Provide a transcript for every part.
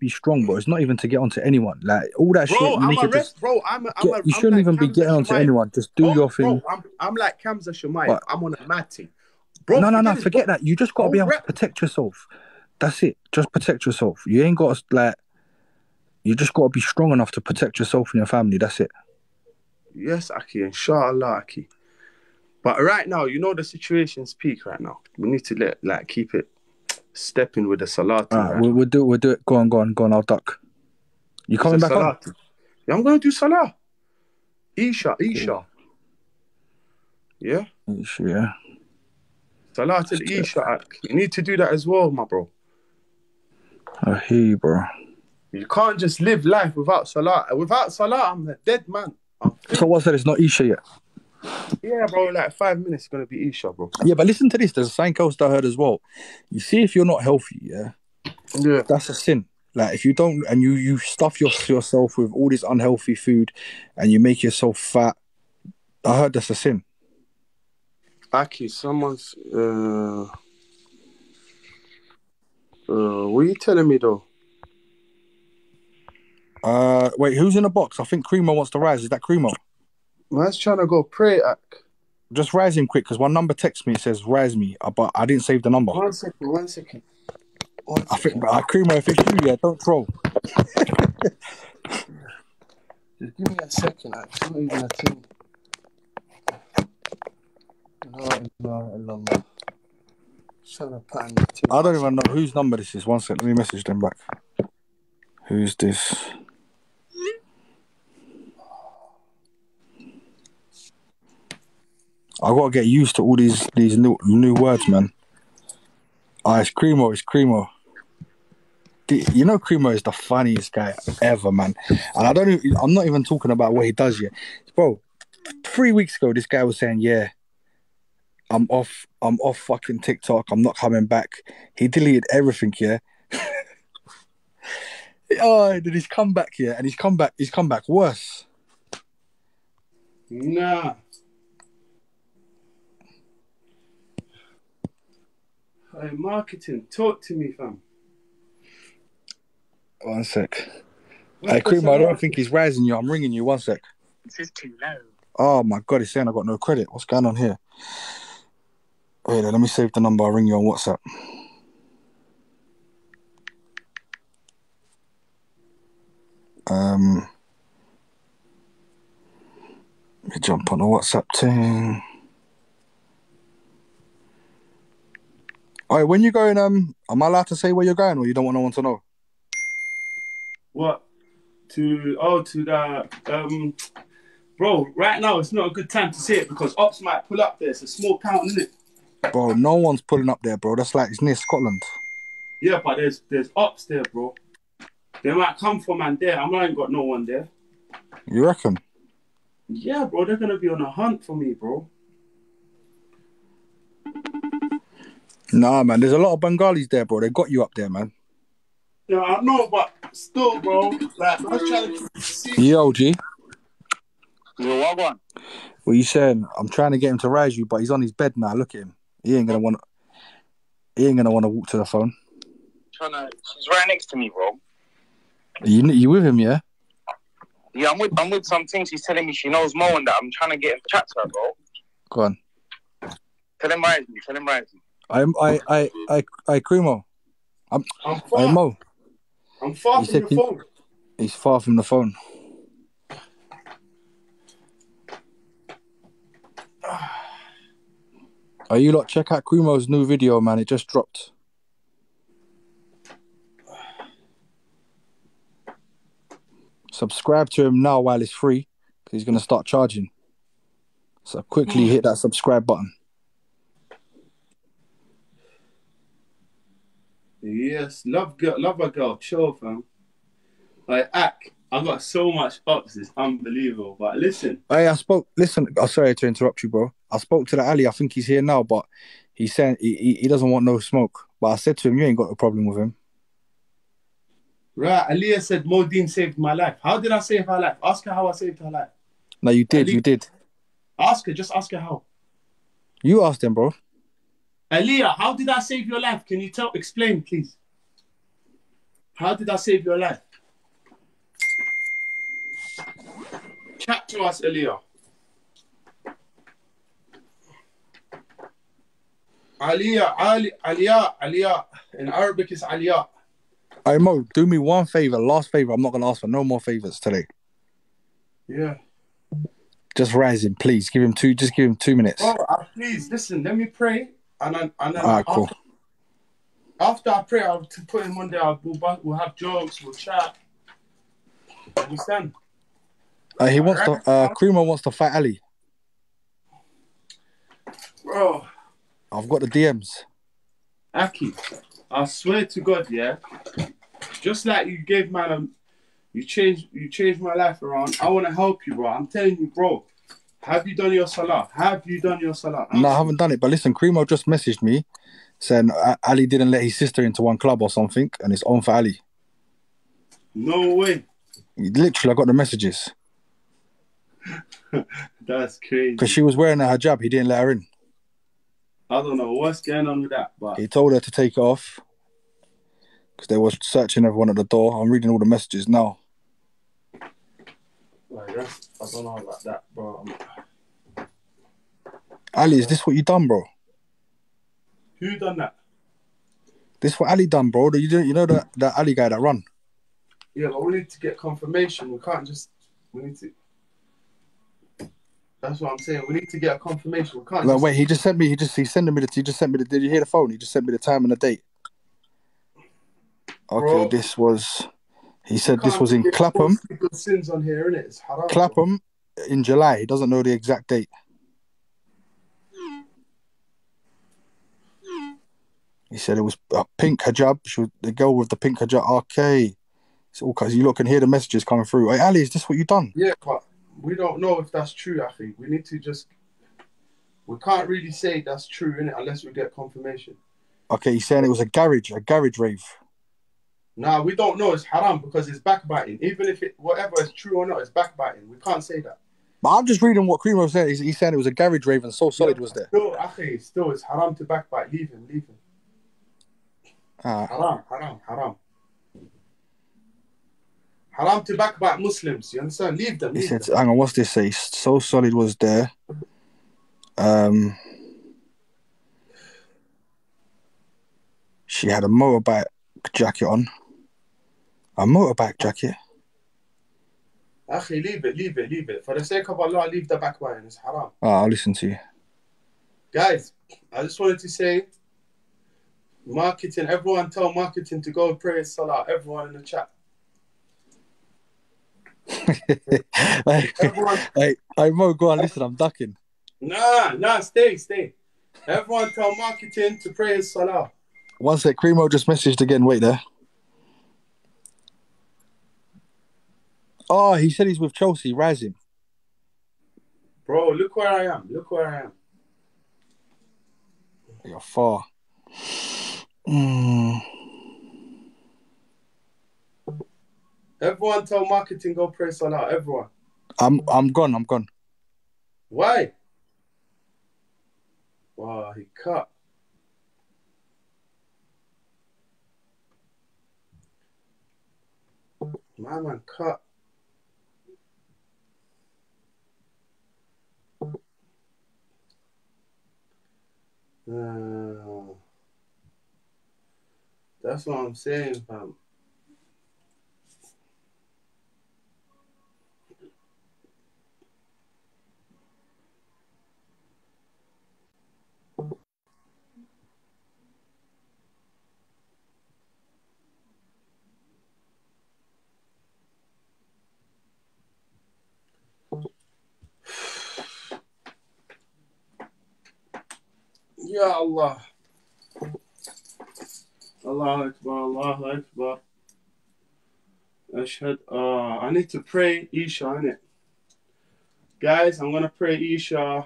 be strong, bro. It's not even to get onto anyone. Like all that Bro, shit. You, I'm a to rest, just bro. I'm a, I'm get- a, you I'm shouldn't like even be getting onto anyone. Just do your thing. Bro, I'm, I'm like Khamzat Chimaev. But- I'm on a mad team. Bro, no, no, no. Forget bro. that. You just got to be able to protect yourself. That's it. Just protect yourself. You ain't got to like. You just got to be strong enough to protect yourself and your family. That's it. Yes, Aki, inshallah, Aki. But right now, you know the situation's peak right now. We need to let like keep it stepping with the Salati. All ah, right, right? we'll, we'll do it. We'll do it. Go on, go on, go on. I'll duck. You coming back on? Yeah, I'm gonna do Salah. Isha, Isha. Yeah, Isha, Yeah. Salah to Isha. You need to do that as well, my bro. I hear you, bro. You can't just live life without Salah. Without Salah, I'm a dead man. So what's that? It's not Isha yet. Yeah, bro, like five minutes is gonna be Isha, bro. Yeah, but listen to this. There's something else that I heard as well. You see, if you're not healthy, yeah, Yeah. that's a sin. Like if you don't and you you stuff your, yourself with all this unhealthy food, and you make yourself fat, I heard that's a sin. Aki, someone's uh uh what are you telling me though? Uh, wait, who's in the box? I think Cremo wants to rise. Is that Cremo? Man's trying to go pray Ak. Just rise him quick because one number texts me. It says rise me, uh, but I didn't save the number. One second, one second. One I think I Cremo, if it's you, yeah, don't troll. Just give me a second, Ak. It's not even a thing. I don't even know whose number this is. One sec, let me message them back. Who's this? I gotta get used to all these these new new words, man. Ah, it's Cremo, it's Cremo. You know, Cremo is the funniest guy ever, man. And I don't. Even, I'm not even talking about what he does yet, bro. Three weeks ago, this guy was saying, "Yeah, I'm off. I'm off fucking TikTok. I'm not coming back." He deleted everything, yeah. oh, then he's come back here, and he's come back. He's come back worse. Nah. Hey, marketing, talk to me, fam. One sec. What's Hey, the Cream, I don't think he's rising you. I'm ringing you. One sec. This is too low. Oh my god, he's saying I got no credit. What's going on here? Wait, let me save the number. I'll ring you on WhatsApp. Um, let me jump on the WhatsApp thing. Alright, when you going? Um, am I allowed to say where you're going, or you don't want no one to know? What? To oh to the um bro, right now it's not a good time to say it because ops might pull up there. It's a small town, isn't it? Bro, no one's pulling up there, bro. That's like it's near Scotland. Yeah, but there's there's ops there, bro. They might come from and there. I'm ain't got no one there. You reckon? Yeah, bro, they're gonna be on a hunt for me, bro. Nah, man. There's a lot of Bengalis there, bro. They got you up there, man. No, I know, but still, bro. Like I was trying to see. Yo, G. Yo, what one? What you saying? I'm trying to get him to rise you, but he's on his bed now. Look at him. He ain't gonna want. He ain't gonna want to walk to the phone. Trying to. She's right next to me, bro. You you with him, yeah? Yeah, I'm with. I'm with some things. He's telling me she knows more and that. I'm trying to get him to chat to her, bro. Go on. Tell him rise me. Tell him rise me. I I I I I Cremo. I'm I'm far. Mo. I'm far from the he- phone. He's far from the phone. Are you lot check out Cremo's new video, man? It just dropped. Subscribe to him now while it's free, because he's gonna start charging. So quickly hit that subscribe button. Yes, love girl, love a girl, chill, fam. Like, act. I got so much ups, it's unbelievable. But listen, Hey, I spoke. Listen, I'm sorry to interrupt you, bro. I spoke to the Ali. I think he's here now, but he's saying he, he, he doesn't want no smoke. But I said to him, you ain't got a problem with him. right? Aliyah said Modeen saved my life. How did I save her life? Ask her how I saved her life. No, you did. Ali- You did. Ask her, just ask her how. You asked him, bro. Aliyah, how did I save your life? Can you tell? Explain, please. How did I save your life? Chat to us, Elia. Aliyah, Ali, Aliyah, Aliyah. In Arabic, it's Aliyah. Hey Mo, do me one favor, last favor. I'm not gonna ask for no more favors today. Yeah. Just rising, please. Give him two. Just give him two minutes. Bro, uh, please listen. Let me pray, and then and then Alright, after, cool. after I pray, I'll to put him on there. I'll, we'll, we'll have jokes. We'll chat. Understand? Uh, he wants to. Uh, Krimo wants to fight Ali. Bro, I've got the DMs. Aki, I swear to God, yeah. Just like you gave man, you changed, you changed my life around. I want to help you, bro. I'm telling you, bro. Have you done your salah? Have you done your salah? No, I haven't done it. But listen, Krimo just messaged me saying Ali didn't let his sister into one club or something, and it's on for Ali. No way. Literally, I got the messages That's crazy. because she was wearing a hijab. He didn't let her in. I don't know what's going on with that, but He told her to take it off because they were searching everyone at the door. I'm reading all the messages now. Like, that's, I don't know about that, bro. Ali, is this what you done, bro? Who done that? This what Ali done, bro? You do, you know that that Ali guy that run. Yeah, but we need to get confirmation. We can't just. We need to. That's what I'm saying. We need to get a confirmation. We can't. Like, just, wait, he just sent me. He just he sent me the. He just sent me the. Did you hear the phone? He just sent me the time and the date. Okay, Bro. this was. He said this was in Clapham. Sins on here, innit? It's haram. Clapham in July. He doesn't know the exact date. He said it was a pink hijab. She was the girl with the pink hijab. Okay, it's all because you look and hear the messages coming through. Hey, Ali, is this what you've done? Yeah, but we don't know if that's true. I think we need to just. We can't really say that's true, innit? Unless we get confirmation. Okay, he's saying it was a garage, a garage rave. Nah, we don't know. It's haram because it's backbiting. Even if it, whatever is true or not, it's backbiting. We can't say that. But I'm just reading what Cremo said. He's, he's saying it was a garage rave and So Solid was there. Still, akhi, still, it's haram to backbite. Leave him, leave him. Ah, Haram, haram, haram. Haram to backbite Muslims. You understand? Leave them. he Leave said, them. hang on, what's this say? So Solid was there. Um, she had a motorbike jacket on. A motorbike jacket. Akhi, leave it, leave it, leave it. For the sake of Allah, leave the backbiting. It's haram. Ah, I'll listen to you. Guys, I just wanted to say, marketing. Everyone, tell marketing to go pray salah. Everyone in the chat. hey, Everyone, hey, hey, Mo, go on, listen, I'm ducking. nah, nah, stay, stay. Everyone, tell marketing to pray salah. One sec, Cremo just messaged again. Wait there. Oh, he said he's with Chelsea. Rising. Bro, look where I am. Look where I am. You're far. Mm. Everyone, tell marketing go pray salah. Everyone. I'm I'm gone. I'm gone. Why? Wow, he cut. My man cut. Uh, that's what I'm saying, fam. Ya Allah. Allah Akbar, Allah Akbar. Ashhad. Uh, I need to pray Isha, innit? Guys, I'm going to pray Isha.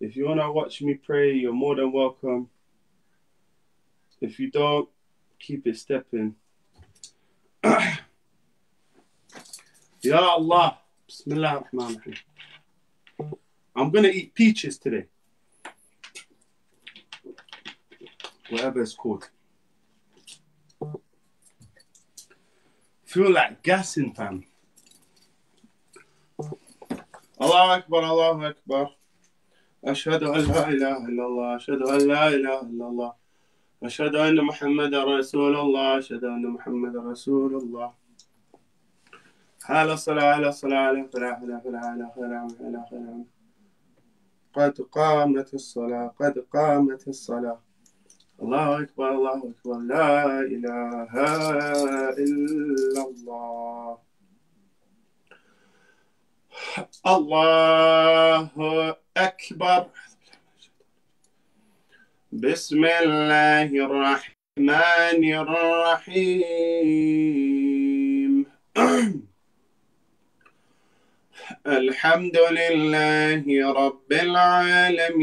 If you want to watch me pray, you're more than welcome. If you don't, keep it stepping. Ya Allah. Bismillah. I'm going to eat peaches today. Whatever it's called. feel like gassing, fam. الله أكبر الله أكبر أشهد أن لا إله إلا الله أشهد أن لا إله إلا الله أشهد أن محمدا رسول الله أشهد أن محمدا رسول الله حال الصلاة على الصلاة على فلا فلا فلا على فلا فلا فلا قد قامت الصلاة قد قامت الصلاة الله أكبر الله أكبر. لا إله إلا الله. الله أكبر. بسم الله الرحمن الرحيم. الحمد لله رب العالمين.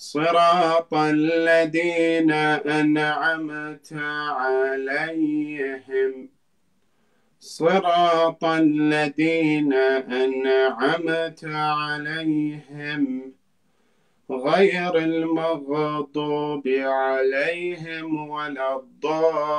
صراط الذين أنعمت عليهم. صراط الذين أنعمت عليهم. غير المغضوب عليهم ولا الضالين.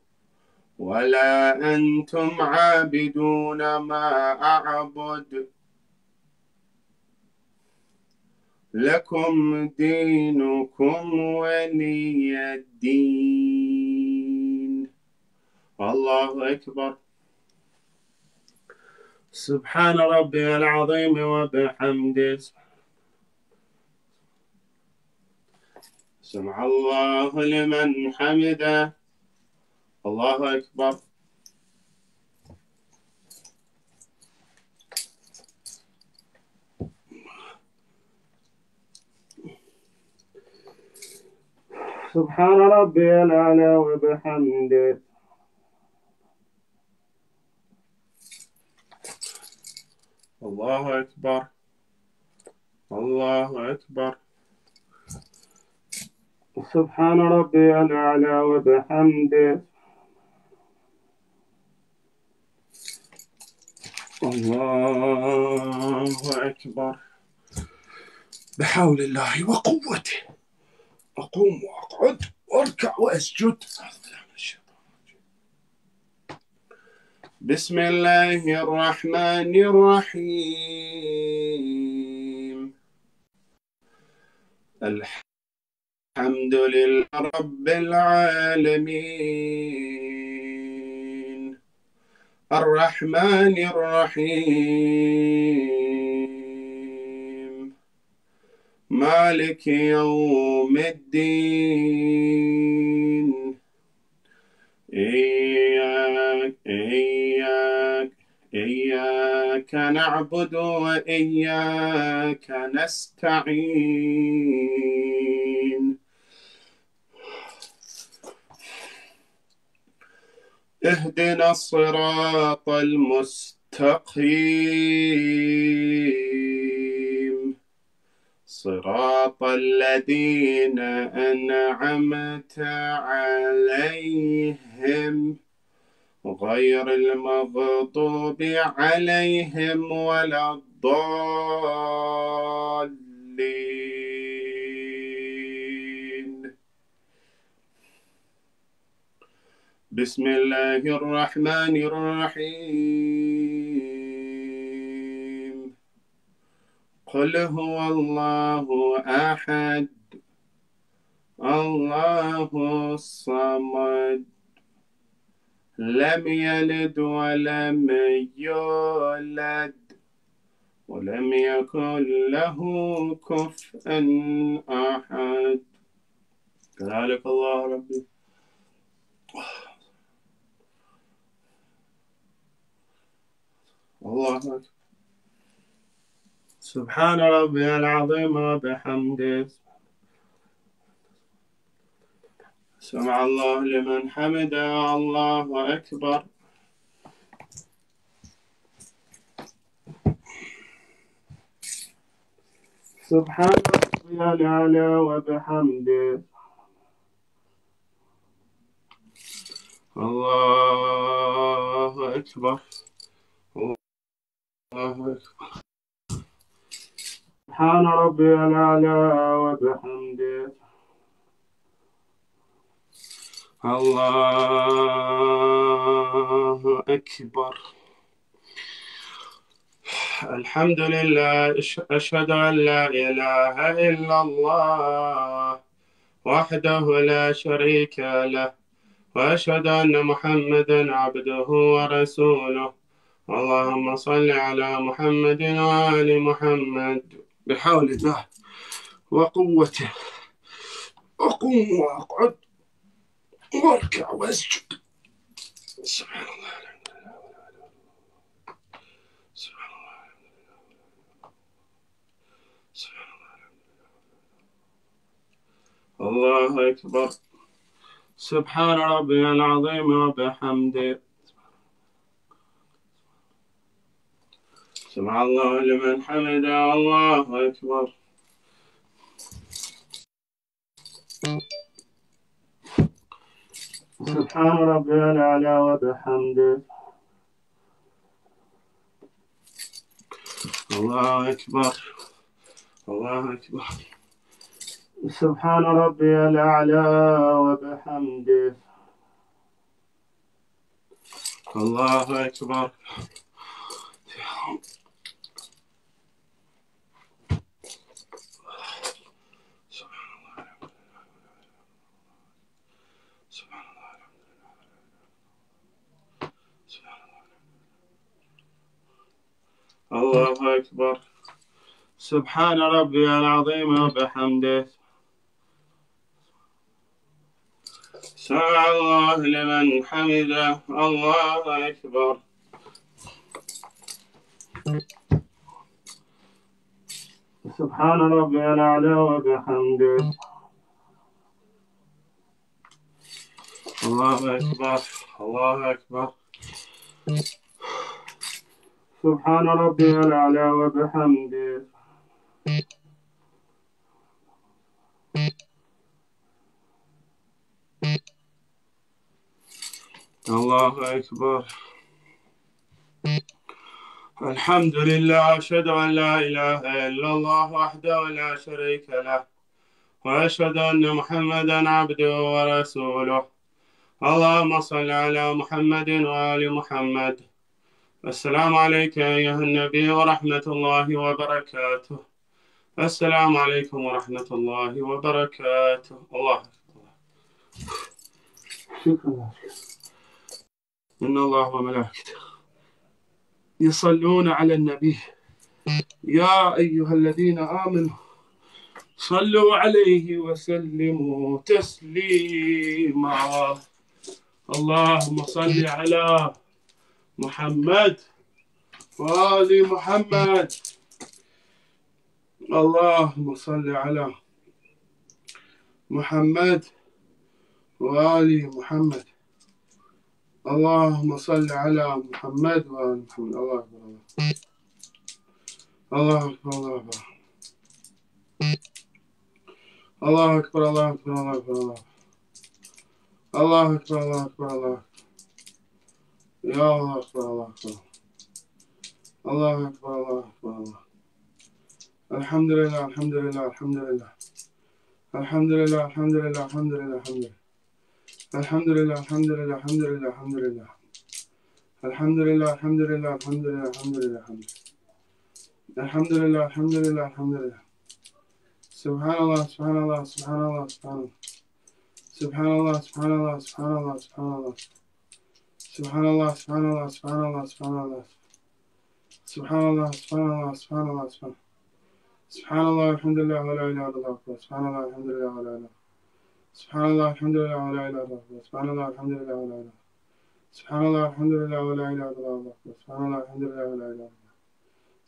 ولا أنتم عابدون ما أعبد. لكم دينكم ولي الدين. الله أكبر. سبحان ربي العظيم وبحمده. سمع الله لمن حمده. الله أكبر سبحان ربي الأعلى وبحمده. الله أكبر الله أكبر سبحان ربي الأعلى وبحمده. الله أكبر. بحول الله وقوته. أقوم وأقعد وأركع وأسجد. بسم الله الرحمن الرحيم. الحمد لله رب العالمين. الرحمن الرحيم. مالك يوم الدين. إياك إياك إياك نعبد وإياك نستعين. اهدنا الصراط المستقيم. صراط الذين أنعمت عليهم غير المغضوب عليهم ولا الضالين. بسم الله الرحمن الرحيم. قل هو الله أحد. الله الصمد. لم يلد ولم يولد. ولم يكن له كفءا أحد. كذلك الله ربي. الله أكبر سبحان ربي العظيم وبحمده سمع الله لمن حمده الله أكبر. سبحان ربي الأعلى وبحمده. الله أكبر. سبحان ربي الأعلى وبحمده. الله أكبر. الحمد لله أش- أشهد أن لا إله إلا الله وحده لا شريك له وأشهد أن محمدا عبده ورسوله. اللهم صل على محمد وآل محمد بحول الله وقوته سبحان الله سبحان الله. سبحان الله. الله أكبر. سبحان ربي العظيم وبحمده. سمع الله لمن حمده الله أكبر. سبحان ربي الأعلى وبحمده. الله أكبر الله أكبر. سبحان ربي الأعلى وبحمده. الله أكبر. الله أكبر. سبحان ربي العظيم وبحمده. سمع الله لمن حمده. الله أكبر. سبحان ربي الأعلى وبحمده. الله أكبر. الله أكبر. سبحان ربي الأعلى وبحمده. الله أكبر. الحمد لله أشهد أن لا إله إلا الله وحده لا شريك له وأشهد أن محمدا عبده ورسوله. اللهم صل على محمد وآل محمد. السلام عليك أيها النبي ورحمة الله وبركاته. السلام عليكم ورحمة الله وبركاته. الله شكرا إن الله وملائكته يصلون على النبي. يا أيها الذين آمنوا صلوا عليه وسلموا تسليما. اللهم صل على محمد. وآل محمد. اللهم صل على محمد وآل محمد. اللهم صل على محمد وآل محمد. الله أكبر الله أكبر. الله أكبر الله أكبر الله أكبر الله أكبر. الله أكبر الله أكبر الله أكبر. يا الله أكبر الله أكبر الله أكبر الله أكبر الله الحمد لله الحمد لله الحمد لله الحمد لله الحمد لله الحمد لله الحمد لله الحمد لله الحمد لله الحمد لله الحمد لله الحمد لله الحمد لله الحمد لله الحمد لله الحمد Alhamdulillah, Alhamdulillah, Alhamdulillah. Subhanallah, Subhanallah, Subhanallah, Subhanallah. Subhanallah, Subhanallah, Subhanallah, Subhanallah. Subhanallah, Subhanallah, Subhanallah, Subhanallah. Subhanallah, Subhanallah, Subhanallah, Subhanallah. Subhanallah, Alhamdulillah, wa la ilaha illallah. Subhanallah, Alhamdulillah, wa la ilaha. Subhanallah, Alhamdulillah, wa la ilaha illallah. Subhanallah, Alhamdulillah, wa la ilaha. Subhanallah, Alhamdulillah, wa la ilaha illallah. Subhanallah, Alhamdulillah, wa la ilaha illallah.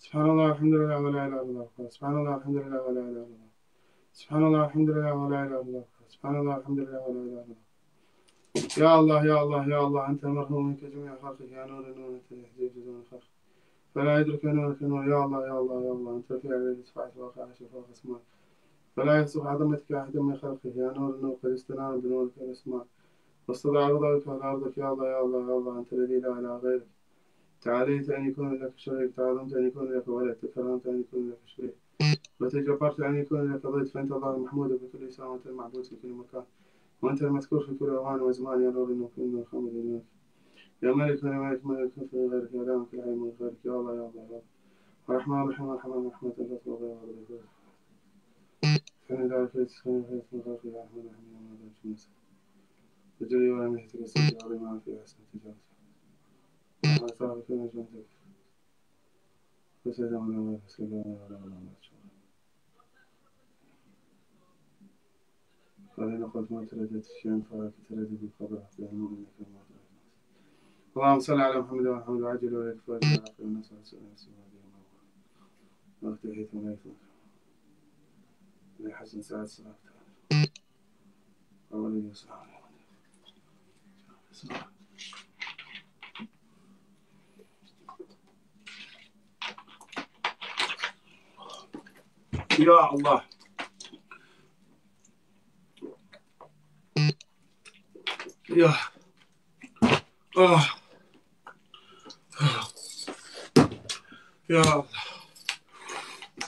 Subhanallah, Alhamdulillah, wa la ilaha illallah. Subhanallah, Alhamdulillah, wa la ilaha illallah. Subhanallah, Alhamdulillah, wa la ilaha illallah. Subhanallah, Alhamdulillah, wa la ilaha illallah. يا الله يا الله يا الله أنت المرحوم منك جميع خلقك يا نور أنت يهدي جزء الخلق. فلا يدرك نورك نور يا الله يا الله يا الله أنت في عليه سبحانه وقع شفاء أسماء. فلا يصف عظمتك أحد من خلقك يا نور النور قد استنار بنورك الأسماء. واستضع رضاك على أرضك يا الله يا الله يا الله أنت الذي لا إله غيرك. تعاليت أن يكون لك شريك تعظمت أن يكون لك ولد تكرمت أن يكون لك شريك. وتجبرت أن يكون لك ضيف فأنت الله المحمود بكل لسان وأنت المعبود في كل مكان. وأنت المذكور في كل أوان وزمان يا نور من محمد الملك يا ملك يا ملك ملك في غيرك يا دام كل عين من غيرك يا الله يا الله الرحمن الرحيم الرحمن رحمة لا تطلب يا رب. فإن ذلك يتسخن في اسم غيرك يا رحمن الرحيم يا مالك المسك وجري ولا مهتك السجل عظيم في أحسن ما صار في نجمتك فسلم على الله فسلم على الله فلنقل ما تردت شيئا فراك تردد من قبل حتى المؤمن كما اللهم صل على محمد وعلى محمد وعجل ويكفى العاقل الناس على سؤال نفسه وهذه وقت حيث ما يفوت لحسن سعد صلاة أولي وصحبه يا الله. يا. آه. يا الله.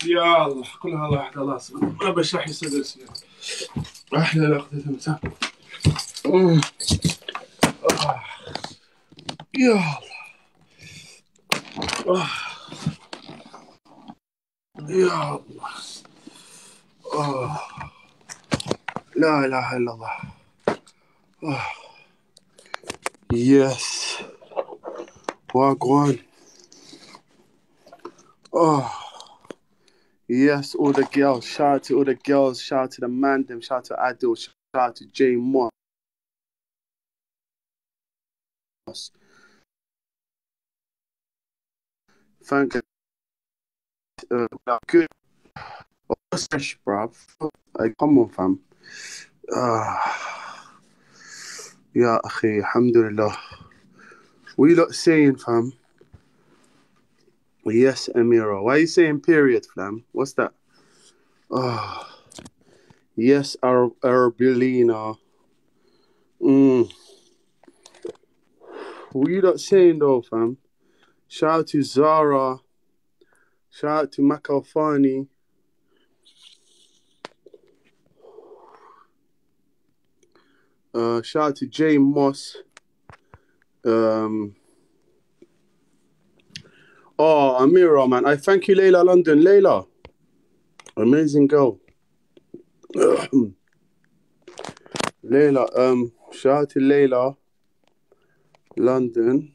يا الله. كلها الله واحد الله سبحانه ما بشرح لي صدر أحلى لقطة تمسح. آه. يا الله. آه. يا الله. آه. لا إله إلا الله. آه. Yes. Wagwan. Oh. Yes, all the girls. Shout out to all the girls. Shout out to the man them. Shout out to Adil. Shout out to Jay Moss. Thank you. Uh, good. What's fresh, bruv? Like, come on, fam. Ah. يا أخي الحمد لله What you lot saying, fam? Yes, Amira. Why are you saying period, fam? What's that? Oh. Yes, Ar- Arbilina. Mm. What you lot saying, though, fam? Shout out to Zara. Shout out to Makalfani. Uh, shout out to Jay Moss. Um, oh, Amira, man. I thank you, Layla London. Layla, amazing girl. Layla, um, shout out to Layla London.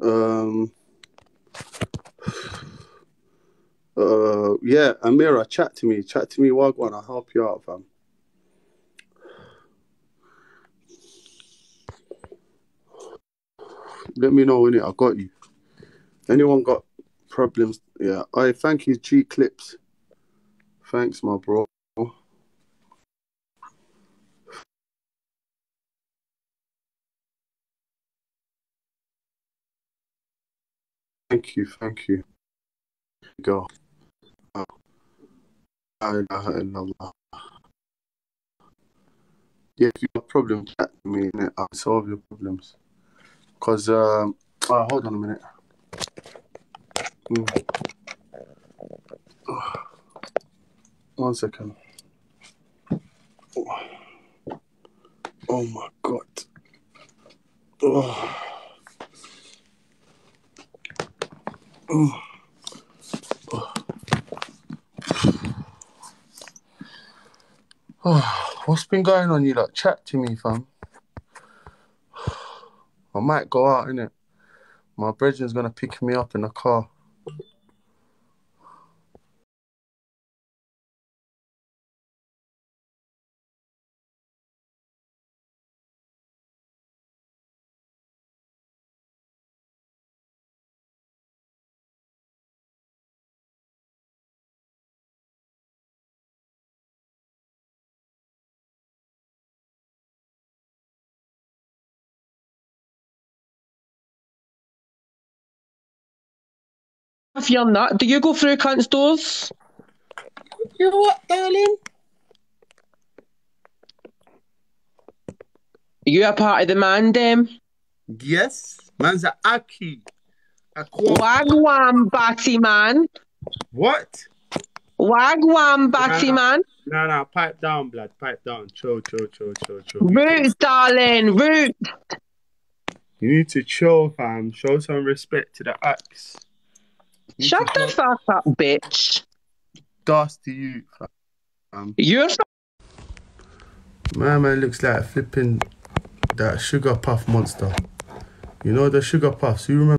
Um, uh, yeah, Amira, chat to me. Chat to me, Wagwan. I'll help you out, fam. Let me know in it. I got you. Anyone got problems? Yeah. I thank you, G Clips. Thanks, my bro. Thank you, thank you. Go. Oh. Yeah, if you have problems, chat to me, innit? I'll solve your problems. Because, uh, oh, hold on a minute. Mm. One second. Oh, oh my God. Oh. Oh. Oh. What's been going on? You like chat to me, fam. I might go out in it. My brethren's gonna pick me up in a car. If you're not, do you go through cunt's doors? You know what, darling? You a part of the man, dem? Yes, man's a Aki. A Wagwan, Batty man. What? Wagwan, Batty Yeah. man. No, no, pipe down, blood. Pipe down. Chill, chill, chill, chill, chill. Roots, darling, roots. You need to chill, fam. Show some respect to the axe. You need Shut the show fuck up, bitch. gas to you, fam. You're My man looks like flipping that sugar puff monster. You know the sugar puffs. You remember?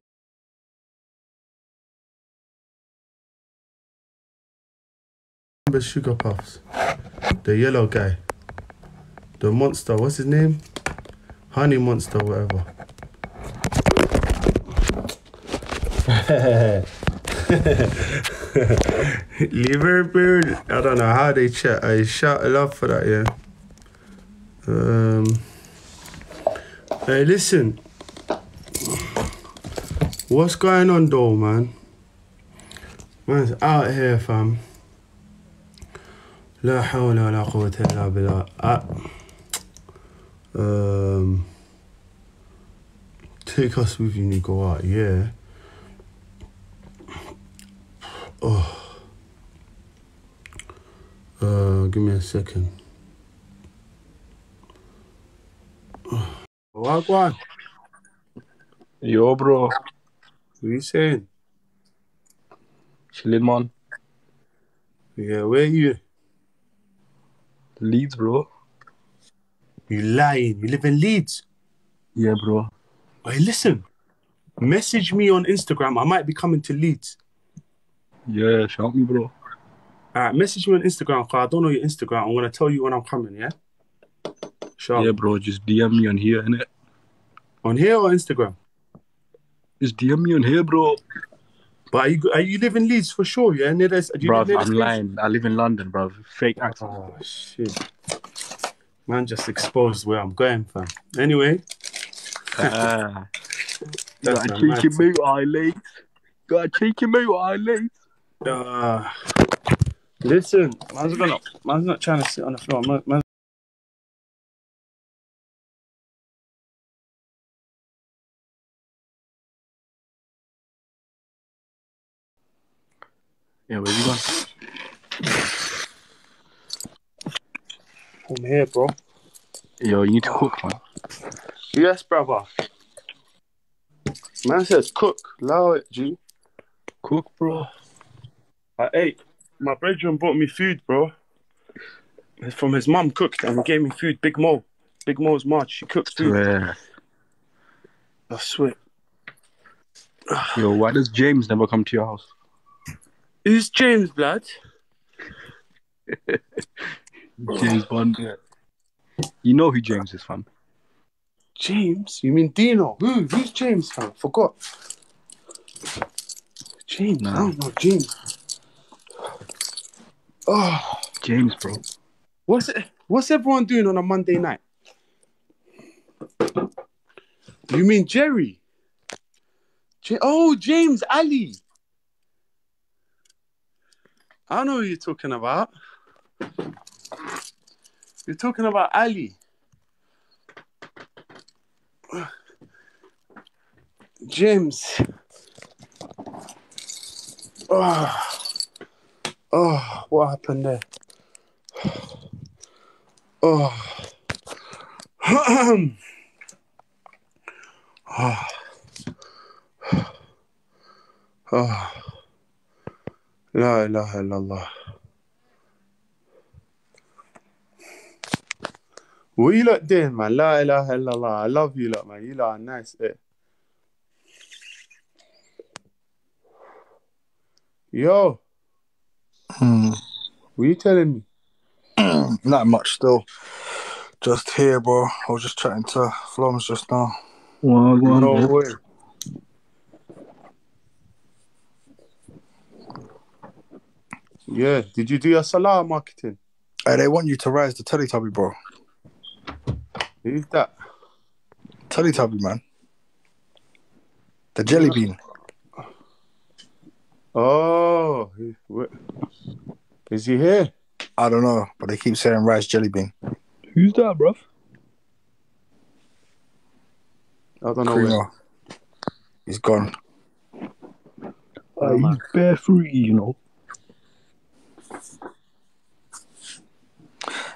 Remember sugar puffs? The yellow guy. The monster. What's his name? Honey monster, whatever. Liverpool. I don't know how they chat. I shout a lot for that, yeah. Um. Hey, listen. What's going on, though, man? Man's out here, fam. لا حول ولا قوة إلا بالله. I- Um. Take us with you, and you go out, yeah. Oh. Uh, give me a second. Wagwan. Yo, bro. What you saying? Chilling, man. Yeah, where you? Leeds, bro. You lying. You live in Leeds. Yeah, bro. Hey, listen. Message me on Instagram. I might be coming to Leeds. Yeah, shout me, bro. Alright, message me on Instagram, cause I don't know your Instagram. I'm gonna tell you when I'm coming, yeah? Sure. Yeah, bro. Just DM me on here, innit? On here or Instagram? Just DM me on here, bro. But are you are you live in Leeds for sure, yeah? Near this, do you Bro, live near I'm place? lying. I live in London, bro. Fake accent. Oh shit. Man just exposed where I'm going, fam. Anyway, ah. that's Gotta a mad him out, eyelids. Gotta check him out, eyelids. Uh, listen, man's gonna, man's not trying to sit on the floor. Man, man, Yeah, where you going? I'm here, bro. Yo, you need to cook, man. Yes, brother. Man says cook. Allow it, G. Cook, bro. Uh, I ate. My brethren brought me food, bro. It's from his mum cooked and gave me food. Big Mo. Big Mo's March. She cooked food. Swear. I swear. Yo, why does James never come to your house? Who's James, blood? James Bond. You know who James is, fam. James? You mean Dino? Who? Who's James, fam? Forgot. James? I Nah. don't know James. Oh, James, bro. what's it? What's everyone doing on a Monday night? You mean Jerry? Ja- oh, James Ali. I know who you're talking about. You're talking about Ali. James. Oh, oh, what happened there? Oh. oh. Oh. La ilaha illallah. What you lot doing, man? La ilaha illallah. I love you lot, man. You lot are nice. Eh? Yo, Hmm. what you telling me? Not much still. Just here, bro. I was just chatting to Floms just now. Well, go on, no yeah. way. Yeah, did you do your salah marketing? Hey, they want you to rise the Teletubby, bro. Who's that? Teletubby, man. The jelly bean. Oh, is he here? I don't know, but they keep saying rise jelly bean. Who's that, bruv? I don't know. Where. He's gone. Uh, he's bare fruity, you know.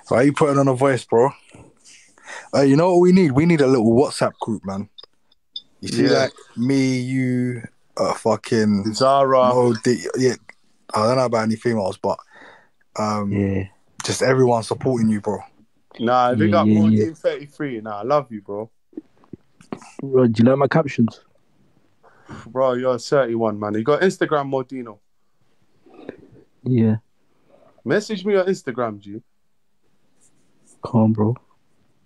Why are you putting on a voice, bro? Uh, you know what we need? We need a little WhatsApp group, man. You see, Yeah. like me, you, uh, fucking Zara. Mo, D- yeah. I don't know about any females, but um, Yeah. just everyone supporting you, bro. Nah, they Yeah, got yeah, more yeah. than 33. Nah, I love you, bro. Bro, do you know my captions? Bro, you're 31, man. You got Instagram, Modino. Yeah. Message me on Instagram, G. Calm, bro.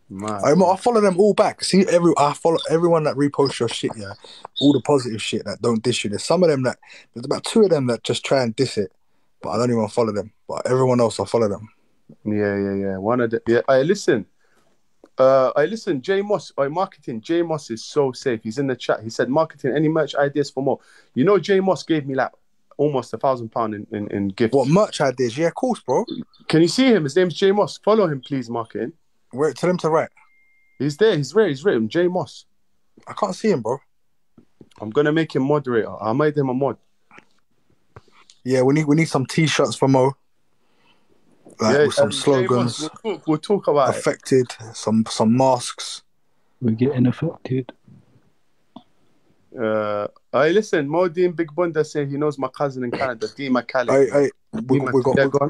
Man. I, I follow them all back. See, every I follow everyone that reposts your shit. Yeah, all the positive shit that don't diss you. There's some of them that there's about two of them that just try and diss it, but I don't even follow them. But everyone else, I follow them. Yeah, yeah, yeah. One of the yeah. I listen. Uh, I listen. J Moss, I marketing. J Moss is so safe. He's in the chat. He said, "Marketing. Any merch ideas for more?" You know, J Moss gave me like almost a thousand pound in in, in gift. What merch ideas? Yeah, of course, bro. Can you see him? His name's J Moss. Follow him, please. Marketing. Where tell him to write. He's there. He's there. He's written. J Moss. I can't see him, bro. I'm gonna make him moderator. I made him a mod. Yeah, we need we need some t-shirts for Mo. Like yeah, with some um, slogans. Moss, We'll talk, we'll talk about it. affected. Some some masks. We're getting affected. Uh, I listen. Modeen Big Bunda saying he knows my cousin in Canada, D. McCallum. I, I, we, we got, we go on.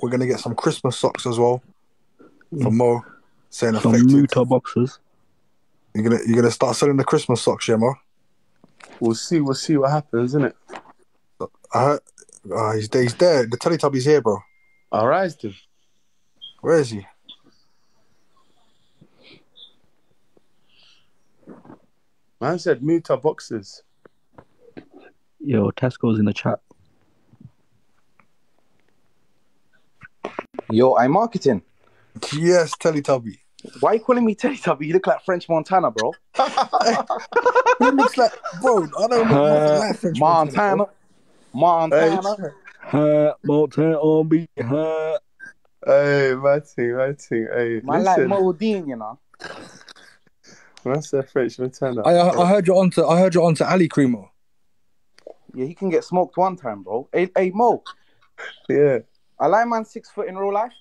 we're gonna get some Christmas socks as well for mm. Mo. Saying Some affected. Muta boxes. You're gonna you're gonna start selling the Christmas socks, yeah, Mo. We'll see. We'll see what happens, isn't it? I heard, uh, he's there. He's there. The Teletubby's here, bro. All right, dude. Where is he? Man said Muta boxes. Yo, Tesco's in the chat. Yo, I'm marketing. Yes, Teletubby. Why are you calling me Teletubby? You look like French Montana, bro. He looks like, bro. I don't know. Uh, like French Montana. Montana. Ha, Mountain on beat. Ha. Hey, my thing, my thing. Hey, Man like listen. Modeen, you know. Man said French Montana. I, I I heard you onto I heard you onto Ali Cremo. Yeah, he can get smoked one time, bro. Hey, hey Mo, yeah. I like man six foot in real life.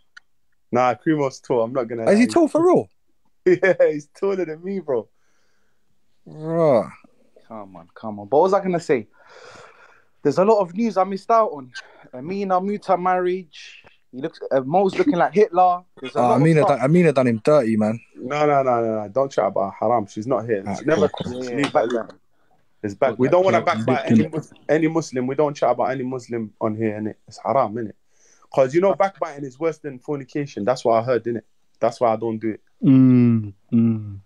Nah, Cremo's tall. I'm not gonna. Is he tall for real? Yeah, he's taller than me, bro. Right. Come on, come on. But what was I gonna say? There's a lot of news I missed out on. Amina Muta marriage. He looks. Uh, Mo's looking like Hitler. There's a Uh, lot of Amina, stuff. done, Amina done him dirty, man. No, no, no, no, no. Don't chat about haram. She's not here. Ah, She never. cool, Yeah, leave back that alone. It's back. We don't want to Yeah, backbite any, Mus- any Muslim. We don't chat about any Muslim on here, innit? It's haram, innit? Because you know, backbiting is worse than fornication. That's what I heard, didn't it? That's why I don't do it. Mm, mm.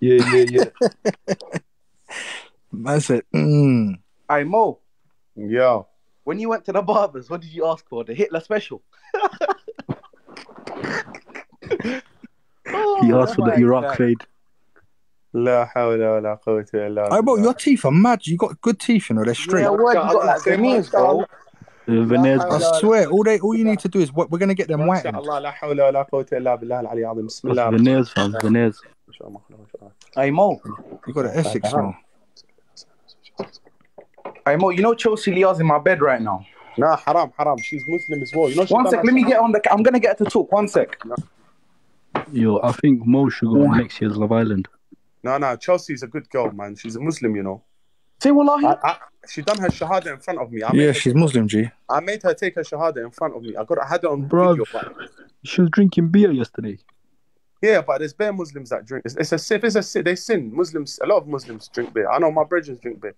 Yeah, yeah, yeah. Man said, mm. Hey Mo, Yeah. when you went to the barbers, what did you ask for? The Hitler special. Oh, He asked for the Iraq God. fade. La hawla wa la quwwata illa billah. your teeth are mad. You got good teeth, you know. They're straight. Yeah, what? You got like Say veneers, bro. The veneers. I swear, all they all you need to do is what we're gonna get them whitened. MashaAllah, la hawla wa la quwwata illa billah al-ali azim. Bismillah. veneers, fam. Veneers. Hey Mo, You got an Essex now. hey Mo, you know Chelsea Leah's in my bed right now. Nah, haram, haram. She's Muslim as well. You know, One sec, let me get on the. I'm gonna get her to talk. One sec. Yo, I think Mo should go on next year's Love Island. No, no, Chelsea's a good girl, man. She's a Muslim, you know. Say wallahi. I, I, she done her shahada in front of me. I made, Yeah, her, she's Muslim, G. I made her take her shahada in front of me. I got I had it on Bruv. video. But She was drinking beer yesterday. Yeah, but there's bare Muslims that drink. It's, it's a sin. It's a sin. They sin. Muslims. A lot of Muslims drink beer. I know my brethren drink beer,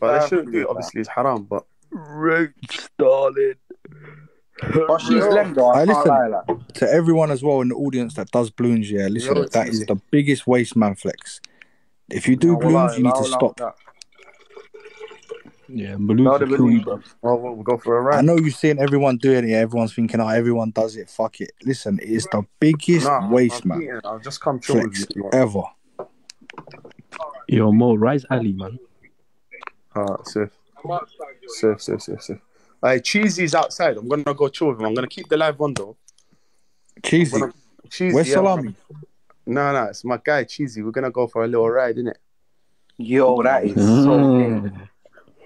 but they Um, shouldn't do it. Obviously, it's haram. But Right, Stalin. But she's Bro. lame though. I listen. like. To everyone as well in the audience that does balloons, yeah, listen, Yo, that is Cheesy. the biggest waste man flex. If you do No, balloons, wallah, you need to allow- allow stop. That. Yeah, balloons No, will the kill balloon, you, bro. bro. well, we'll, we'll go for a I ride. know you're seeing everyone doing it. Everyone's thinking, oh, everyone does it. Fuck it. Listen, it's the biggest Nah, waste, I'm man. eating. I'll just come chill with Flex you. ever. Yo, Mo, Rise Ali, man. Alright, safe. Safe, safe, safe, safe. Hey, Cheesy's outside. I'm gonna go chill with him. I'm gonna keep the live on though. Cheesy. Gonna- Cheesy. Where's yeah, Salami? No, no, it's my guy Cheesy. We're gonna go for a little ride, innit? Yo, that is so Mm. gay. Mm.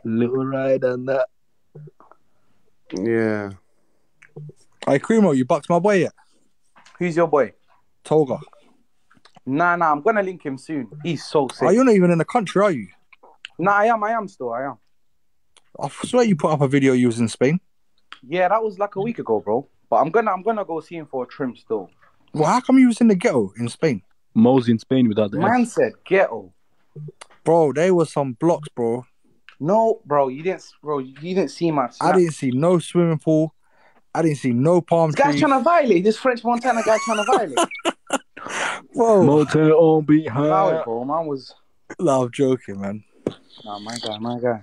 Little ride and that. Yeah. Hey, Cremo, you bucked my boy yet? Who's your boy? Toga. Nah, nah, I'm gonna link him soon. He's so sick. Oh, you're not even in the country, are you? Nah, I am, I am still, I am. I swear you put up a video you was in Spain. Yeah, that was like a week ago, bro. But I'm gonna I'm gonna go see him for a trim still. Well, how come you was in the ghetto in Spain? Mo's in Spain without the Man S. said ghetto. Bro, they were some blocks, bro. No, bro, you didn't bro, you didn't see my I didn't see no swimming pool. I didn't see no palm This guy's trees. trying to violate. This French Montana guy trying to violate. Bro, Mo turn on beat Allow it, bro. Man was no, I'm joking, man. nah, my guy, my guy.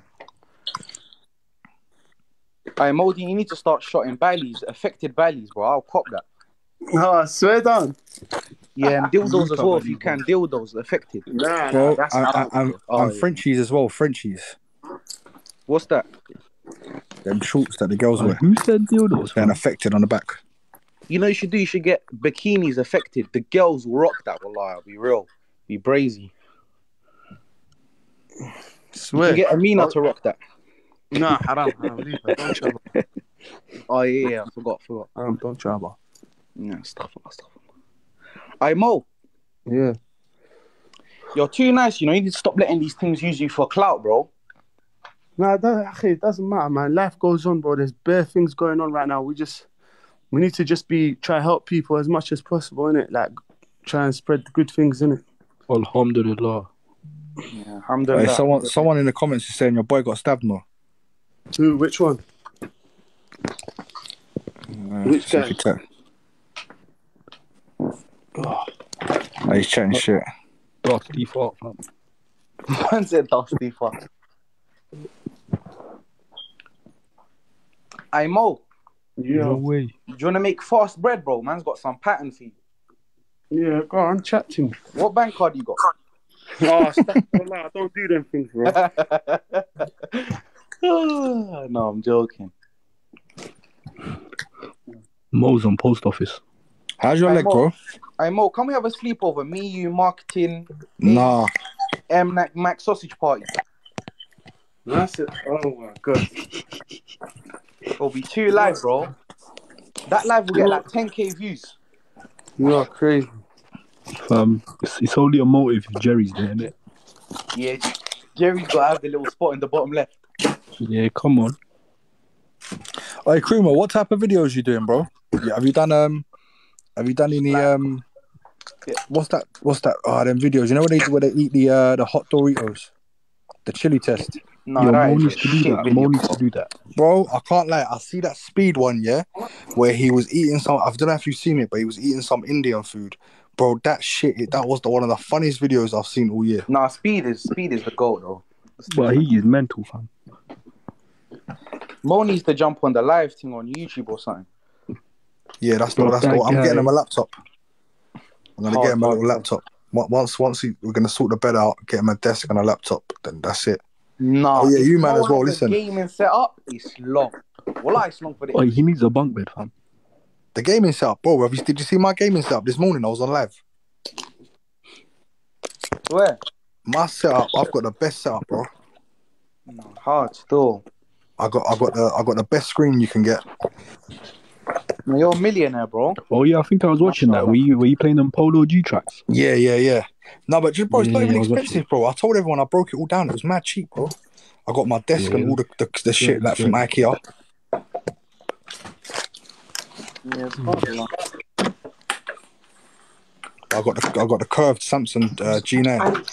Hey, Modi, you need to start shotting Baileys, affected Baileys, bro. I'll cop that. No, I swear down. Yeah, and dildos as well if you can. Dildos affected. Nah, Bro, nah, that's I, I, I'm, Oh, I'm yeah. Frenchies as well. Frenchies. What's that? Them shorts that the girls Oh, wear. who said dildos? They're affected on the back. You know, you should do. You should get bikinis affected. The girls will rock that. Wallah, I'll be real. Be brazy. You Swear. can get Amina to rock that. Nah, haram. haram. Leave her. Don't trouble. Oh yeah, yeah. I forgot, forgot. Haram, don't trouble. Yeah, stuff, stuff. I Mo, Yeah. you're too nice. You know, you need to stop letting these things use you for clout, bro. Nah, that, akhi, it doesn't matter, man. Life goes on, bro. There's bare things going on right now. We just, we need to just be try to help people as much as possible, innit? Like, try and spread the good things, innit? Alhamdulillah. Yeah, Hey, alhamdulillah. someone, someone in the comments is saying your boy got stabbed, no? Who? Which one? Uh, Which see if guy? you tell- Oh, he's chatting shit. Dusty fuck, fam. Man said dusty fuck. I Mo, No way. do you wanna make fast bread, bro? Man's got some pattern for you. Yeah, go on, chat to me. What bank card you got? Oh, stop. I don't do them things, bro. no, I'm joking. Mo's on post office. How's your Hey, leg, Mo. bro? Hey Mo, can we have a sleepover? Me, you, marketing, me, Nah. M Mac, Mac sausage party. That's it. Oh my god. It'll be two live, bro. That live will get like 10k views. You are crazy. Fam, it's, it's only a motive if Jerry's there, innit? Yeah, Jerry's got to have the little spot in the bottom left. Yeah, come on. Hey, Kruma, what type of videos you doing, bro? Yeah, have you done um? Have you done any um? What's that? What's that? Oh, them videos. You know when they where they eat the uh the hot Doritos, the chili test, No, Yo, that Mo is needs to do that. video. Mo needs to do that. bro. I can't lie. I see that speed one, yeah, where he was eating some. I don't know if you've seen it, but he was eating some Indian food, bro. That shit. That was the one of the funniest videos I've seen all year. Nah, speed is speed is the goal though. But he is mental, fam. Mo needs to jump on the live thing on YouTube or something. Yeah, that's the that's the. that I'm getting guy- him a laptop. I'm gonna Hard get him a little laptop. Once once once he, we're gonna sort the bed out, get him a desk and a laptop. Then that's it. Nah, Oh, yeah, you man as well, has a listen. Gaming setup, it's long. Well, it's long for Oh, he needs a bunk bed, fam. The gaming setup, bro. Have you, did you see my gaming setup this morning? I was on live. Where? My setup, I've got the best setup, bro. No, hard still. I got I got the I got the best screen you can get. No, You're a millionaire, bro. Oh yeah, I think I was watching that. Were you were you playing them Polo G tracks? Yeah, yeah, yeah. No, but just bro, it's not Yeah, even I was expensive, bro. I told everyone I broke it all down. It was mad cheap, bro. I got my desk and all the the, the shit like from IKEA. Yeah, it's hard. I got the I got the curved Samsung uh, G9.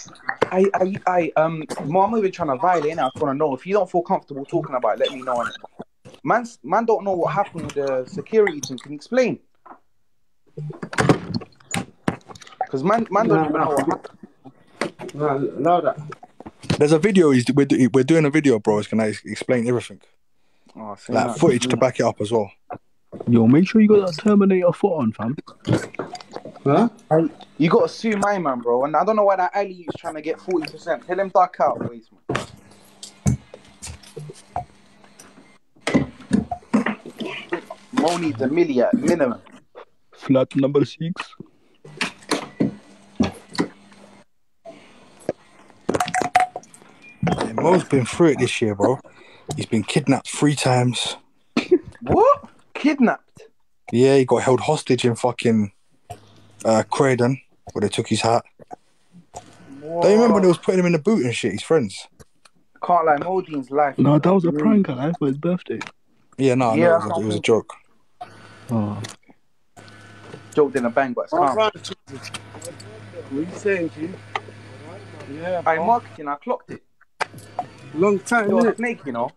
I, I, I, um, I'm not even trying to violate. innit? I just want to know if you don't feel comfortable talking about it. Let me know. Man, man, don't know what happened with the security team. Can you explain? Because man, man don't Nah, even nah. know what happened. No, allow that. There's a video. He's we're, we're doing a video, bro. It's gonna explain everything, Oh, like nah. footage to back it up as well. Yo, make sure you got that Terminator foot on, fam. Huh? You got to sue my man, bro. And I don't know why that Ali is trying to get 40%. Tell him duck out, please, man. Mo needs million minimum. Flat number six. Yeah, Mo's been through it this year, bro. He's been kidnapped three times. What? Kidnapped? Yeah, he got held hostage in fucking uh, Croydon, where they took his hat. Don't you remember when they was putting him in the boot and shit? His friends. Can't lie, Modeen's life. No, that was a prank, I for his birthday. Yeah, no, Yeah, no, it was, a, it was a joke. Oh, Joked in a bang, but it's I'm calm. trying to- What you saying, G? Yeah, By bro. marketing, I clocked it. Long time, You're a innit? snake, you know.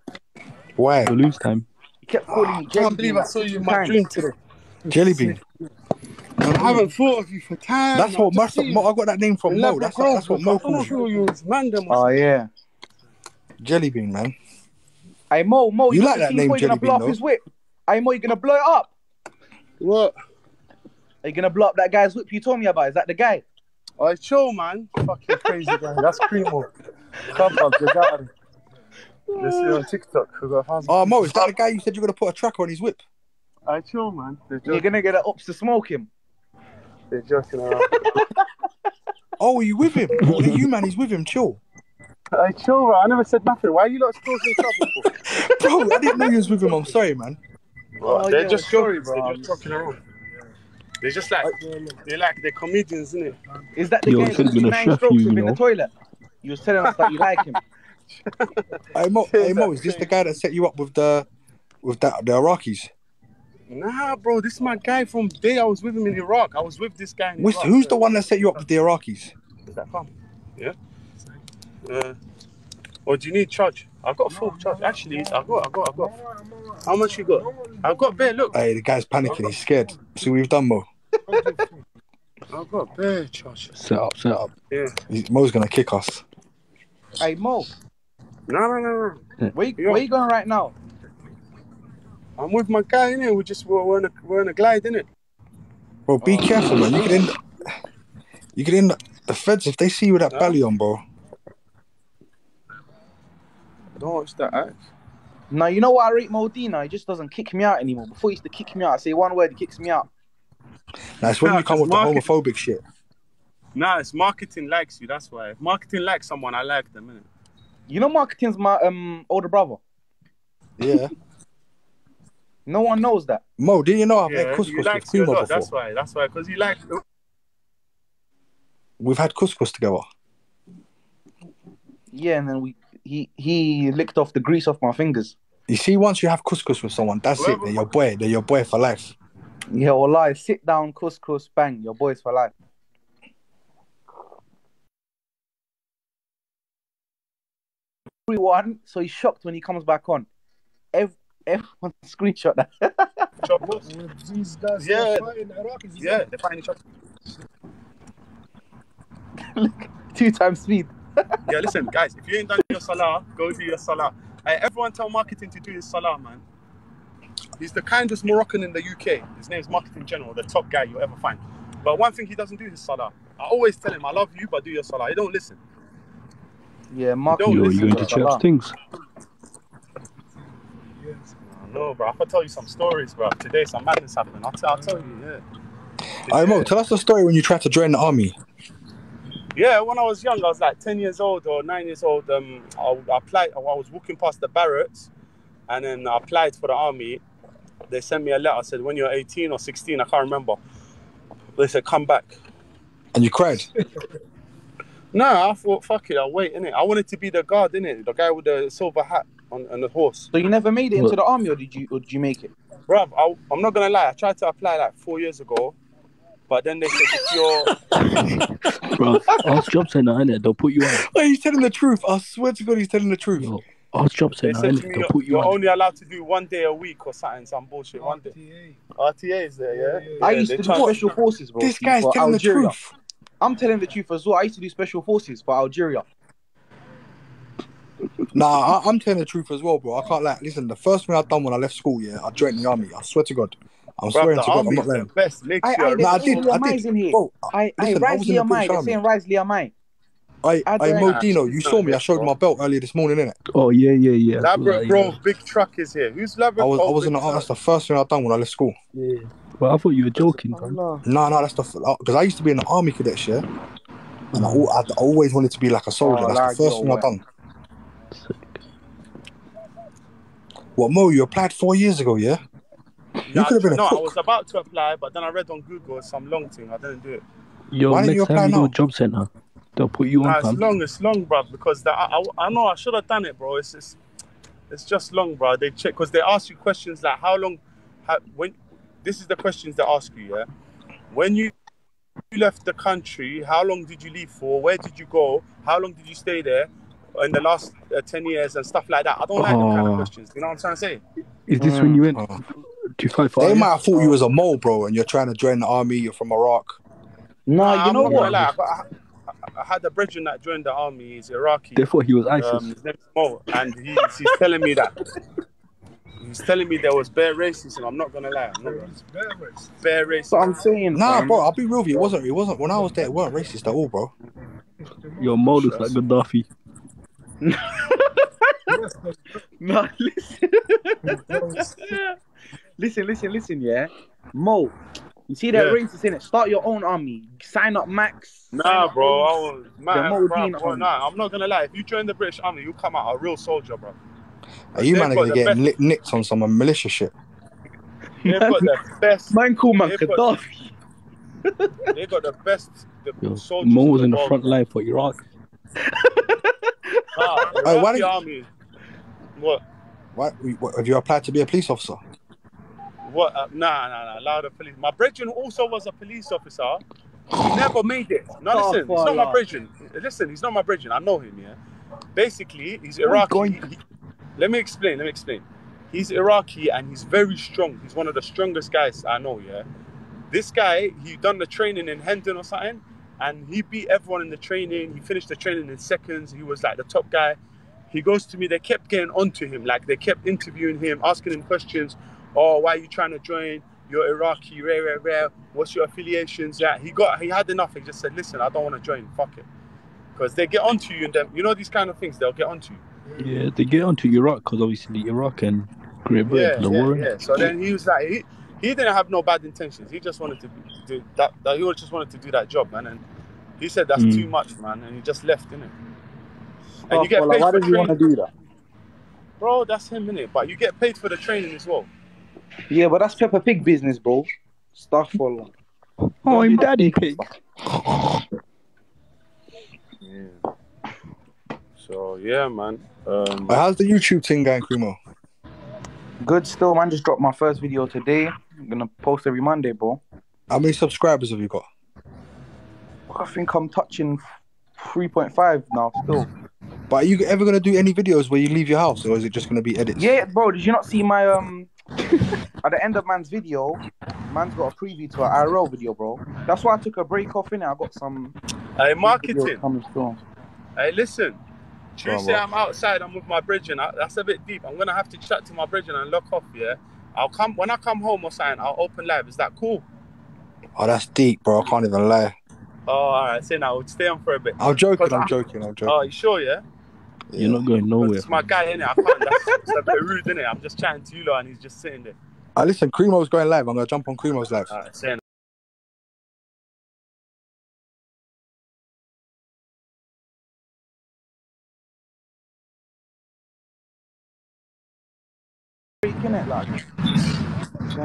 Why? the lose time. You kept calling me I can't Jelly believe Bean I saw you in my times. dream today. Jelly bean. I haven't thought of you for time. That's what I Mo, I got that name from Mo. That's, growth, that's what I Mo don't calls you. know who you was, man. Oh, yeah. Jelly bean, man. Hey, Mo, Mo, You you like like that that name, You're Jelly gonna blow Bean, up though? his whip. Hey, Mo, you gonna blow it up. What? Are you gonna blow up that guy's whip you told me about? Is that the guy? I chill, man. Fucking crazy guy. That's Primo. Come on, get out of it. Let's see on TikTok. We got. Oh, Mo, is that the guy you said you're going to put a tracker on his whip? I chill, man. They're You're gonna get an ops to smoke him. they're joking around. Oh, are you with him? What are you, man? He's with him. Chill. I chill, bro. I never said nothing. Why are you not causing trouble for? Bro, I didn't know you was with him. I'm sorry, man. Oh, they're yeah, just sorry, joking. bro. They're just joking around. They're just like they're like they're comedians, isn't it? Is that the Yo, guy said with you're nine strokes you, within you the toilet? You was telling us that you like him. Hey, Mo, hey, Mo, is this the guy that set you up with the with that the Iraqis? Nah, bro. This is my guy from day I was with him in Iraq. I was with this guy in Which, Iraq. who's the one that set you up with the Iraqis? Is that calm? Yeah. Uh, or do you need charge? I've got a full charge. Actually, I've got, I've got, I've got. How much you got? I've got bare. Look, Hey, the guy's panicking. He's scared. See what we've done, Mo. I've got bare charge. Set up, set up. Yeah. Mo's gonna kick us. Hey, Mo, No, no, no, no. Hmm. where you, where you going right now? I'm with my guy in it. We just we're, we're in a we're in a glide in it. Bro, be oh. careful, man. You could end. You could end. The feds, if they see you with that belly on, bro. Don't watch that act. No, you know what I rate Modina? He just doesn't kick me out anymore. Before he used to kick me out, I say one word, he kicks me out. That's when Nah, you come with the homophobic shit. Nah, it's marketing likes you. That's why. If marketing likes someone, I like them. Innit? You know, marketing's my um older brother. Yeah. No one knows that. Mo, didn't you know I've Yeah, had couscous with likes Primo before? That's why. That's why. Because he likes. We've had couscous together. Yeah, and then we he he licked off the grease off my fingers. You see, once you have couscous with someone, that's it. They're your boy. They're your boy for life. Yeah, well, lie. Sit down, couscous, bang. Your boys for life. Everyone, so he's shocked when he comes back on. Ev- everyone screenshot that. Choppers. These guys Yeah. yeah. fighting Iraqis. Yeah, they're fighting each other. Two times speed. Yeah, listen, guys. If you ain't done your salah, go do your salah. Hey, everyone tell marketing to do his salah, man. He's the kindest Moroccan in the UK. His name's Marketing General, the top guy you'll ever find. But one thing he doesn't do is salah. I always tell him, I love you, but do your salah. He don't listen. Yeah, Mark. Don't Yo, you to into Salah. chef's things? No, bro. I can tell you some stories, bro. Today, some madness happened. I'll, t- I'll tell you, yeah. Hey, Mo, tell us the story when you tried to join the army. Yeah, when I was young, I was like 10 years old or 9 years old. Um, I, I applied, I was walking past the barracks and then I applied for the army. They sent me a letter, I said when you're 18 or 16, I can't remember. They said, come back. And you cried. No, I thought, fuck it, I'll wait, innit? I wanted to be the guard, innit? The guy with the silver hat on, on the horse. So you never made it into the army, or did you? Or did you make it? Bruv, I, I'm not gonna lie, I tried to apply like four years ago. But then they said if you're Bro, ask job center, innit? They'll put you on. Hey, he's telling the truth. I swear to God, he's telling the truth. Yo, ask job they center, said to innit? me They'll you're, put you you're on. only allowed to do one day a week or something, some bullshit. One day. RTA. RTA is there, yeah. Yeah, yeah, I Yeah, used they to do try- special forces, bro. This guy's for telling Algeria. the truth. I'm telling the truth as well. I used to do special forces for Algeria. Nah, I, I'm telling the truth as well, bro. I can't lie. Listen, the first thing I done when I left school, yeah, I joined the army. I swear to God. I'm Bruv, swearing to God, I'm not is the lying. best. Makes I, you I, a I did, I did. in here. Bro, I, I, listen, I was in the Liam British They're Army. saying Rise Liam Mine. I, I I, don't- Modino, you saw me. I showed my belt earlier this morning, innit? Oh, yeah, yeah, yeah. I saw Labrador, bro, big truck is here. Who's I was, I was in the. big That's the first thing I done when I left school. Well, I thought you were joking, bro. No, no, that's the because uh, I used to be in the army cadets, yeah, and I, al- I always wanted to be like a soldier. Oh, that's like the first thing I way. done. What Mo? You applied four years ago, yeah? Nah, could have been a no, I was about to apply, but then I read on Google some long thing. I didn't do it. Yo, Why didn't you next time apply you go now? job center, they'll put you Nah, on, it's fam. long, it's long, bro. Because the, I, I, I know I should have done it, bro. It's just, it's just long, bro. They check because they ask you questions like how long, how, when. This is the questions they ask you, yeah. When you you left the country, how long did you leave for? Where did you go? How long did you stay there? In the last uh, ten years and stuff like that. I don't like them kind of Oh. questions. You know what I'm trying to say? Is this when you went Oh. to fight for They IS? might have thought you was a mole, bro, and you're trying to join the army. You're from Iraq. No, Nah, you I'm know what? gonna. I, I, I had a brethren that joined the army. He's Iraqi. They thought he was ISIS. Um, his name's Mo, and he's, he's telling me that he's telling me there was bare racism. I'm not gonna lie, I'm not gonna, It's bad bare That's what I'm saying. Nah, fam. bro, I'll be real with you. It wasn't. It wasn't. When I was there, it weren't racist at all, bro. Your Mo looks like Gaddafi. No, listen. listen, listen, listen, yeah. Mo, you see that Yeah. racist in it? Start your own army. Sign up Max. Nah, up bro, I was The man, Mo bro, bro. Nah, I'm not gonna lie. If you join the British Army, you come out a real soldier, bro. Are you They've man gonna get best- nicked on some militia shit? They've got the best. Man, cool man, They've got- Gaddafi. They got the best. The Yo, soldiers Mo was in the world, front line for Iraq. Nah, Hey, why Iraqi did- army. What? Why? what, Have you applied to be a police officer? What? Uh, nah, nah, nah. Allow the police. My brethren also was a police officer. He never made it. No, Oh, listen, he's not my Allah. brethren. Listen, he's not my brethren. I know him, yeah. Basically, he's What's Iraqi. going- He- let me explain. Let me explain. He's Iraqi and he's very strong. He's one of the strongest guys I know, yeah. This guy, he done the training in Hendon or something, and he beat everyone in the training. He finished the training in seconds. He was like the top guy. He goes to me. They kept getting onto him, like they kept interviewing him, asking him questions. Oh, why are you trying to join? You're Iraqi, rare, rare, rare. What's your affiliations? Yeah, he got, he had enough. He just said, "Listen, I don't want to join. Fuck it," because they get onto you and them. You know these kind of things. They'll get onto you. Yeah, they get onto Iraq because obviously Iraq and Great Yeah, Britain, the yeah, war. yeah. So then he was like, he, he didn't have no bad intentions. He just wanted to do that. that he just wanted to do that job, man. And he said that's Mm. too much, man. And he just left, innit? And Oh, you get well, paid why for does he want to do that? bro. That's him, innit? But you get paid for the training as well. Yeah, but that's Peppa Pig business, bro. Stuff for long. Oh, I'm daddy pig. Yeah. So yeah, man. Um, But how's the YouTube thing going, Krimo? Good still, man. Just dropped my first video today. I'm gonna post every Monday, bro. How many subscribers have you got? I think I'm touching 3.5 now still. But are you ever gonna do any videos where you leave your house, or is it just gonna be edits? Yeah, bro. Did you not see my um? at the end of man's video, man's got a preview to an IRL video, bro. That's why I took a break off in it. I got some hey, videos marketing. coming strong. Hey, listen. Tuesday Bravo. I'm outside. I'm with my brethren. I- That's a bit deep. I'm gonna have to chat to my brethren and lock off. Yeah. I'll come when I come home or something. I'll open live. Is that cool? Oh, that's deep, bro. I can't even lie. Oh, all right. Say now. We'll stay on for a bit. I'm joking. I'm I- joking. I'm joking. Oh, you sure? Yeah. You're not going nowhere. it's my guy, in innit? I can't. That's, that's a bit rude, innit? I'm just chatting to you, lot, and he's just sitting there. Ah, listen, Cremo's going live. I'm gonna jump on Cremo's live. All right,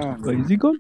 Putain, mais... easy golf.